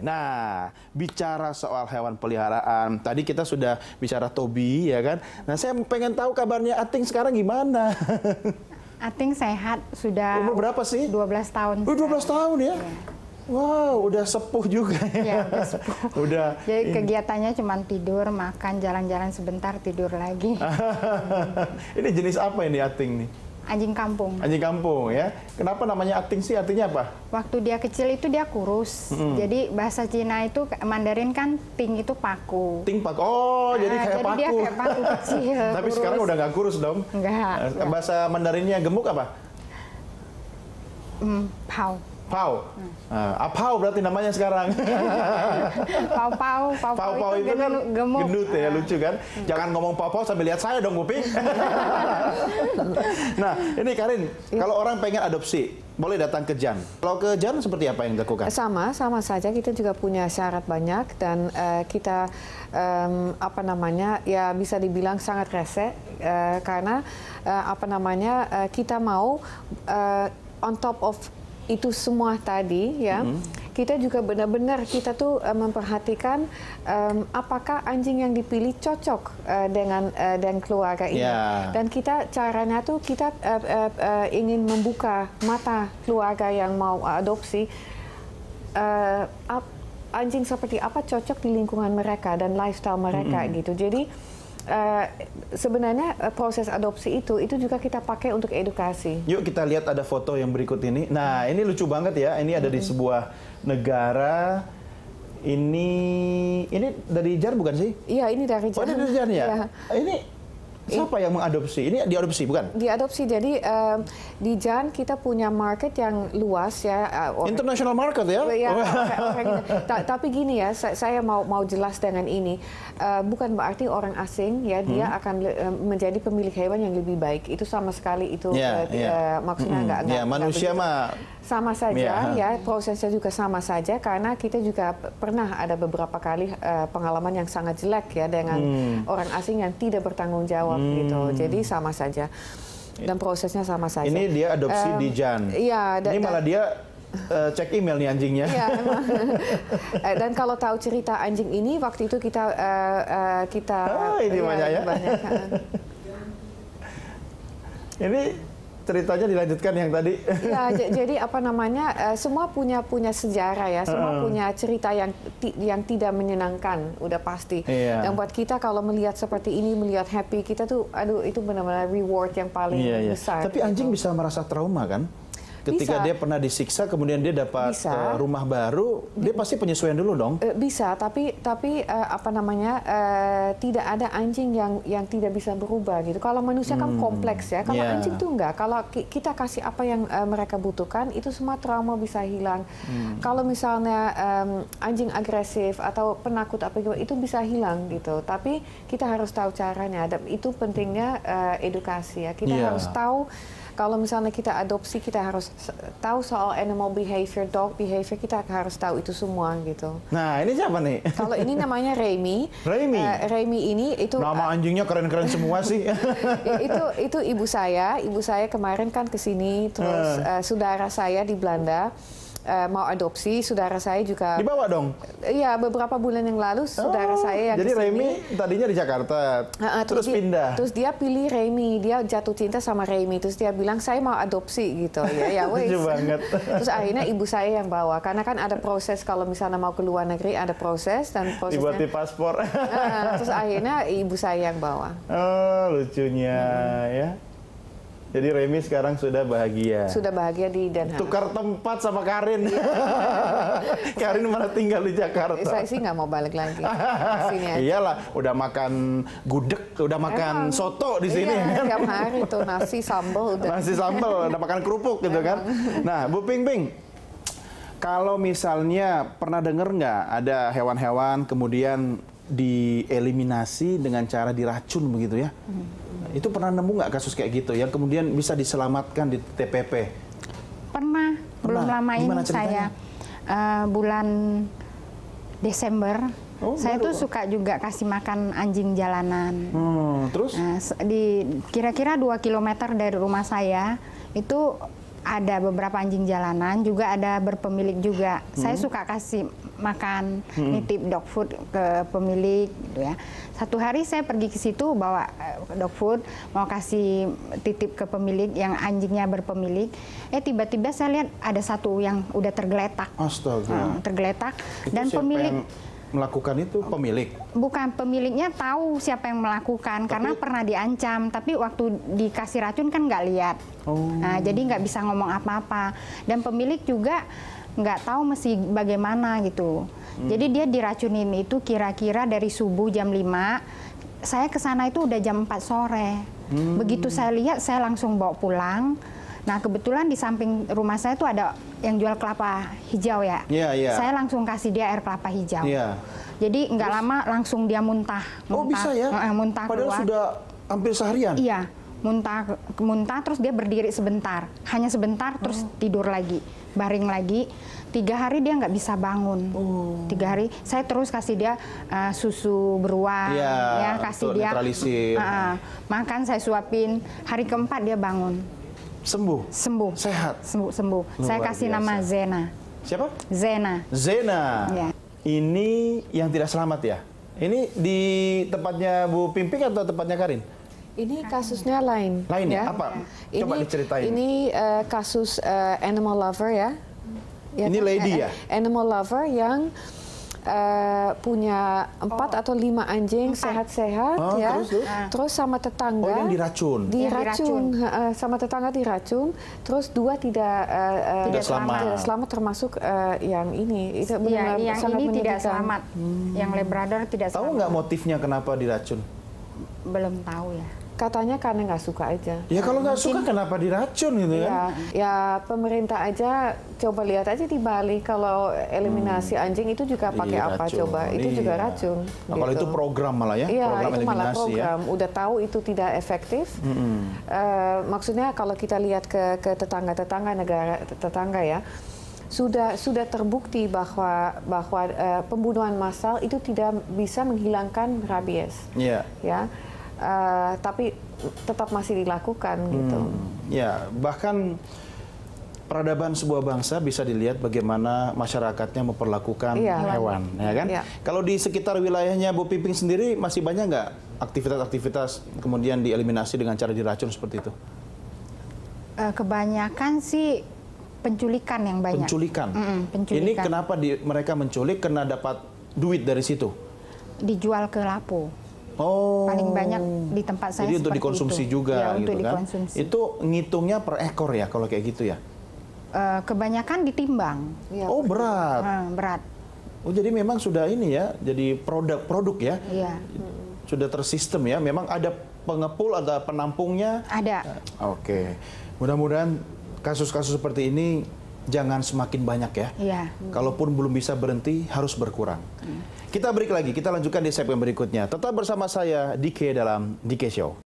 Nah, bicara soal hewan peliharaan, tadi kita sudah bicara Tobi, ya kan? Nah, saya pengen tahu kabarnya Ating sekarang gimana? Ating sehat sudah Umur berapa sih? 12 tahun. Oh, 12 tahun ya? Wow, udah sepuh juga ya. Ya, udah sepuh. udah. Jadi kegiatannya cuma tidur, makan, jalan-jalan sebentar, tidur lagi. ini jenis apa ini Ating nih? Anjing kampung. Anjing kampung ya. Kenapa namanya Ating sih? Artinya apa? Waktu dia kecil itu dia kurus. Jadi bahasa Cina itu Mandarin kan ting itu paku. Ting pak. Oh, jadi Ah, kayak jadi paku. dia kayak paku kecil, Tapi kurus. sekarang udah nggak kurus dong. Enggak, enggak. Bahasa Mandarinnya gemuk apa? Hmm, pau. Pau. Ah, apau berarti namanya sekarang. Pau pau, pau pau, Pau-pau itu, kan genu- gemuk. gendut ya, Ah. lucu kan? Jangan ngomong pau-pau sambil lihat saya dong, Buping. nah, ini Karin, kalau orang pengen adopsi, boleh datang ke Jan. Kalau ke Jan seperti apa yang dilakukan? Sama, sama saja. Kita juga punya syarat banyak dan eh, kita em, apa namanya ya bisa dibilang sangat rese eh, karena eh, apa namanya eh, kita mau eh, on top of itu semua tadi ya kita juga benar-benar kita tuh eh, memperhatikan em, apakah anjing yang dipilih cocok eh, dengan eh, dengan keluarga ini Ya. dan kita caranya tuh kita eh, eh, eh, ingin membuka mata keluarga yang mau adopsi ap- anjing seperti apa cocok di lingkungan mereka dan lifestyle mereka gitu. Jadi eh, sebenarnya eh, proses adopsi itu itu juga kita pakai untuk edukasi. Yuk kita lihat ada foto yang berikut ini. Nah, ini lucu banget ya. Ini ada di sebuah negara. Ini ini dari Jan bukan sih? Iya ini dari Oh, ini dari Jan ya? Iya. Ini siapa yang mengadopsi? Ini diadopsi bukan? Diadopsi jadi em, di Jan kita punya market yang luas ya. orang- International market ya? Ya, orang- orang. Ta- tapi gini ya, sa- saya mau mau jelas dengan ini, Eh, bukan berarti orang asing ya dia Hmm. akan eh, menjadi pemilik hewan yang lebih baik. Itu sama sekali itu Ya, eh, ti- ya. eh, maksudnya Mm-mm. enggak, enggak Ya, enggak manusia mah sama saja Ya. ya, prosesnya juga sama saja karena kita juga pernah ada beberapa kali eh, pengalaman yang sangat jelek ya dengan Hmm. orang asing yang tidak bertanggung jawab gitu. Jadi sama saja. Dan prosesnya sama saja. Ini dia adopsi Em, di Jan. Iya, Ini malah dia eh, cek email nih anjingnya. Iya, emang. Eh, Dan kalau tahu cerita anjing ini, waktu itu kita eh, eh, kita Ah, ini iya, banyak ya. banyak. Ini ceritanya dilanjutkan yang tadi. Ya, jadi apa namanya? eh, semua punya punya sejarah ya, semua Heeh. punya cerita yang ti- yang tidak menyenangkan, udah pasti. Iya. Dan buat kita kalau melihat seperti ini, melihat happy, kita tuh, aduh itu benar-benar reward yang paling Iya, iya. besar. Tapi anjing gitu. bisa merasa trauma kan? Ketika Bisa. dia pernah disiksa, kemudian dia dapat Bisa. eh, rumah baru, dia pasti penyesuaian dulu dong. Eh, bisa, tapi tapi eh, apa namanya tidak ada anjing yang yang tidak bisa berubah gitu. Kalau manusia kan kompleks ya. Kalau ya. anjing tuh enggak. Kalau ki- kita kasih apa yang mereka butuhkan, itu semua trauma bisa hilang. Kalau misalnya anjing agresif atau penakut apa gitu, itu bisa hilang gitu. Tapi kita harus tahu caranya. Dan itu pentingnya edukasi ya. Kita Iya. harus tahu kalau misalnya kita adopsi, kita harus tahu soal animal behavior, dog behavior, kita harus tahu itu semua gitu. Nah, ini siapa nih? Kalau ini namanya Remy. Remy? Eh, Remy ini itu Nama anjingnya keren-keren semua sih. itu itu ibu saya. Ibu saya kemarin kan ke sini terus eh, saudara saya di Belanda eh, mau adopsi, saudara saya juga Dibawa dong. Iya, beberapa bulan yang lalu saudara Oh, saya yang Jadi ke sini. Remy tadinya di Jakarta, Heeh, terus dia- pindah. Terus dia pilih Remy, dia jatuh cinta sama Remy. Terus dia bilang saya mau adopsi gitu ya. Ya wes. Lucu banget. Terus akhirnya ibu saya yang bawa karena kan ada proses kalau misalnya mau ke luar negeri ada proses dan prosesnya. paspor. Heeh, terus akhirnya ibu saya yang bawa. oh, lucunya ya. Jadi Remy sekarang sudah bahagia. Sudah bahagia di Den Haag. Tukar tempat sama Karin. Karin malah tinggal di Jakarta. Saya sih nggak mau balik lagi. Sini aja. Iyalah, udah makan gudeg, udah makan Emang. soto di sini. Iya, kan? tiap hari tuh nasi sambal udah. Nasi sambal, udah makan kerupuk gitu kan. Nah, Bu Ping Ping, kalau misalnya pernah dengar nggak ada hewan-hewan kemudian dieliminasi dengan cara diracun begitu ya? Itu pernah nemu nggak kasus kayak gitu yang kemudian bisa diselamatkan di TPP? Pernah, belum lama Gimana ini ceritanya? saya eh, bulan Desember, Oh, saya baru. tuh suka juga kasih makan anjing jalanan. Hmm, terus? Nah, di kira-kira 2 km dari rumah saya itu ada beberapa anjing jalanan, juga ada berpemilik juga. Saya suka kasih makan, nitip dog food ke pemilik, gitu ya. Satu hari saya pergi ke situ bawa eh, dog food, mau kasih titip ke pemilik yang anjingnya berpemilik. Eh tiba-tiba saya lihat ada satu yang udah tergeletak, Astaga. Nah, tergeletak, Itu dan pemilik yang melakukan itu pemilik. bukan pemiliknya tahu siapa yang melakukan karena pernah diancam tapi waktu dikasih racun kan nggak lihat. Oh. nah, jadi nggak bisa ngomong apa-apa. Dan pemilik juga nggak tahu mesti bagaimana gitu. Jadi dia diracunin itu kira-kira dari subuh jam 5 saya ke sana itu udah jam 4 sore. Begitu saya lihat saya langsung bawa pulang Nah kebetulan di samping rumah saya itu ada yang jual kelapa hijau ya. Iya, iya. Saya langsung kasih dia air kelapa hijau. Iya. Jadi nggak lama langsung dia muntah. Oh muntah. bisa ya? Eh, muntah Padahal keluar. sudah hampir seharian. Iya, muntah muntah terus dia berdiri sebentar, hanya sebentar terus Oh. tidur lagi, baring lagi. Tiga hari dia nggak bisa bangun. Oh. Tiga hari saya terus kasih dia uh, susu beruang, Iya, ya kasih untuk dia uh, makan saya suapin. Hari keempat dia bangun, Sembuh. sembuh, Sehat. sembuh, sembuh. saya Luar kasih biasa. nama Zena, Siapa? Zena. Zena. Iya. Ini yang tidak selamat ya? Ini di tempatnya Bu Pimping atau tempatnya Karin? Ini kasusnya lain. Lain ya? Apa? Coba ini, diceritain. Ini eh, kasus eh, animal lover ya. Ini kan? lady Eh, ya? Animal lover yang eh, punya empat atau lima anjing sehat-sehat Oh, ya. terus, terus? Terus sama tetangga. Oh, yang diracun. Yang Diracun, eh, sama tetangga diracun. Terus dua tidak eh, eh, Tidak selamat. tidak selamat termasuk eh, yang ini. Itu Iya, benar yang sangat ini tidak selamat. Yang Labrador tidak Tahu selamat. nggak motifnya kenapa diracun? Belum tahu ya. Katanya karena nggak suka aja. Ya kalau nggak suka kenapa diracun gitu Ya, kan? ya pemerintah aja coba lihat aja di Bali kalau eliminasi anjing itu juga pakai apa Diracun. coba? Itu juga Iya. racun. Nah, kalau gitu. itu program malah ya, Iya, program itu malah eliminasi ya. program. Udah tahu itu tidak efektif. Eh, maksudnya kalau kita lihat ke ke tetangga-tetangga negara tetangga ya, sudah sudah terbukti bahwa bahwa eh, pembunuhan massal itu tidak bisa menghilangkan rabies. Iya. Ya, Eh, tapi tetap masih dilakukan gitu. Ya, bahkan peradaban sebuah bangsa bisa dilihat bagaimana masyarakatnya memperlakukan Iya. hewan, ya kan? Iya. Kalau di sekitar wilayahnya Bu Piping sendiri masih banyak nggak aktivitas-aktivitas kemudian dieliminasi dengan cara diracun seperti itu? Eh, kebanyakan sih penculikan yang banyak. Penculikan. Mm-mm, penculikan. Ini kenapa di- mereka menculik karena dapat duit dari situ? Dijual ke Lapo. Oh. Paling banyak di tempat saya Jadi untuk dikonsumsi itu. juga Ya, gitu untuk kan? dikonsumsi. Itu ngitungnya per ekor ya kalau kayak gitu ya? Eh, kebanyakan ditimbang. Iya. Oh berat. Eh, berat. Oh jadi memang sudah ini ya, jadi produk-produk ya? Iya. Sudah tersistem ya, memang ada pengepul, ada penampungnya. Ada. Oke, mudah-mudahan kasus-kasus seperti ini jangan semakin banyak ya. Iya. Kalaupun belum bisa berhenti, harus berkurang. Kita break lagi, kita lanjutkan di segmen berikutnya. Tetap bersama saya, Dike dalam Dike Show.